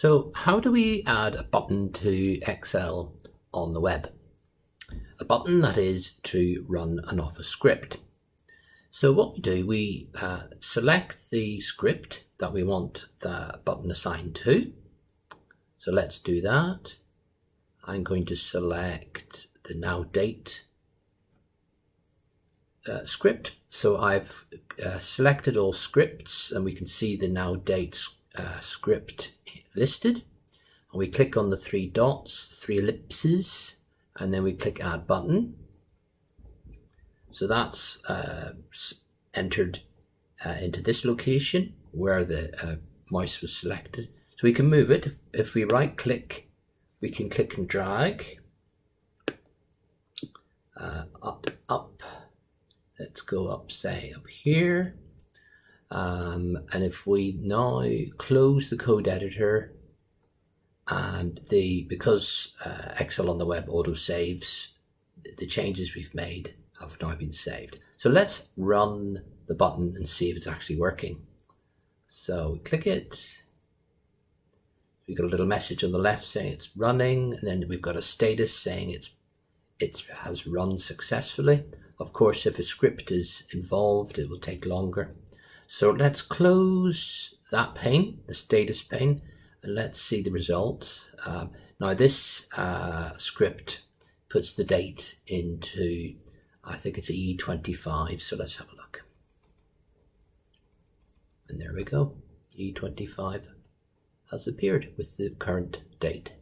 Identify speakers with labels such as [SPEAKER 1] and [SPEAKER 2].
[SPEAKER 1] So how do we add a button to Excel on the web? A button that is to run an office script. So what we do, we uh, select the script that we want the button assigned to. So let's do that. I'm going to select the now date uh, script. So I've uh, selected all scripts and we can see the now date uh, script listed. And we click on the three dots, three ellipses, and then we click add button. So that's uh, entered uh, into this location where the uh, mouse was selected. So we can move it. If, if we right click, we can click and drag uh, up, up. Let's go up, say, up here. Um, and if we now close the code editor and the because uh, Excel on the web auto saves the changes we've made have now been saved. So let's run the button and see if it's actually working. So we click it. We've got a little message on the left saying it's running, and then we've got a status saying it's it has run successfully. Of course, if a script is involved, it will take longer. So let's close that pane, the status pane, and let's see the results. Um, now this uh, script puts the date into, I think it's E25, so let's have a look. And there we go, E25 has appeared with the current date.